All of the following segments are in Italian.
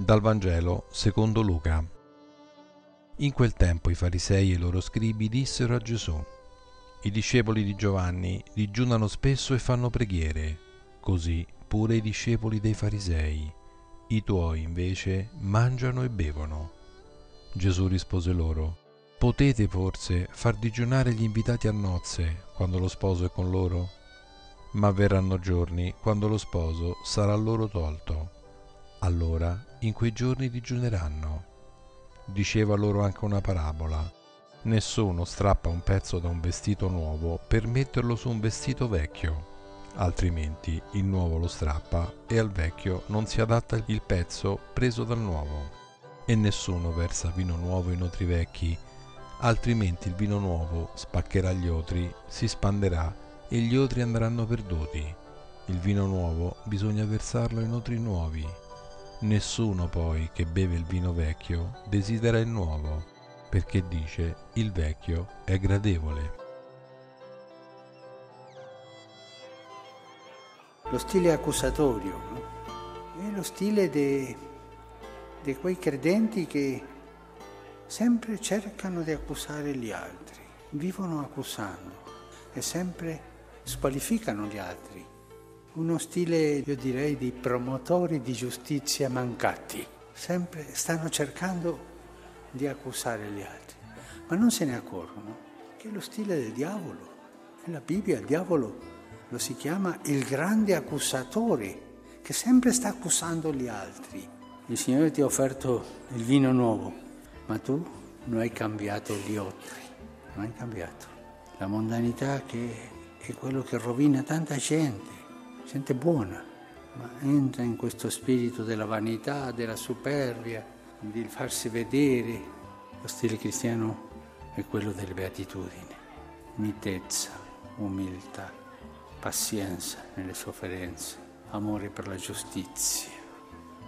Dal Vangelo secondo Luca. In quel tempo i farisei e i loro scribi dissero a Gesù, i discepoli di Giovanni digiunano spesso e fanno preghiere, così pure i discepoli dei farisei. I tuoi invece mangiano e bevono. Gesù rispose loro, potete forse far digiunare gli invitati a nozze quando lo sposo è con loro? Ma verranno giorni quando lo sposo sarà loro tolto allora in quei giorni digiuneranno. Diceva loro anche una parabola. Nessuno strappa un pezzo da un vestito nuovo per metterlo su un vestito vecchio, altrimenti il nuovo lo strappa e al vecchio non si adatta il pezzo preso dal nuovo. E nessuno versa vino nuovo in otri vecchi, altrimenti il vino nuovo spaccherà gli otri, si spanderà e gli otri andranno perduti. Il vino nuovo bisogna versarlo in otri nuovi Nessuno poi che beve il vino vecchio desidera il nuovo, perché dice il vecchio è gradevole. Lo stile accusatorio no? è lo stile di quei credenti che sempre cercano di accusare gli altri, vivono accusando e sempre squalificano gli altri uno stile, io direi, di promotori di giustizia mancati. Sempre stanno cercando di accusare gli altri, ma non se ne accorgono che è lo stile del diavolo. Nella Bibbia il diavolo lo si chiama il grande accusatore, che sempre sta accusando gli altri. Il Signore ti ha offerto il vino nuovo, ma tu non hai cambiato gli otri, non hai cambiato. La mondanità che è quello che rovina tanta gente gente buona, ma entra in questo spirito della vanità, della superbia, di farsi vedere. Lo stile cristiano è quello delle beatitudini, mitezza, umiltà, pazienza nelle sofferenze, amore per la giustizia,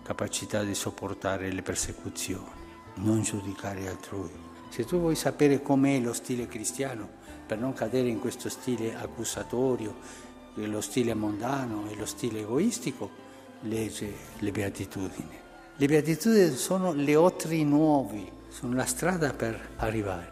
capacità di sopportare le persecuzioni, non giudicare altrui. Se tu vuoi sapere com'è lo stile cristiano, per non cadere in questo stile accusatorio, lo stile mondano e lo stile egoistico, legge le beatitudini. Le beatitudini sono le otri nuovi, sono la strada per arrivare.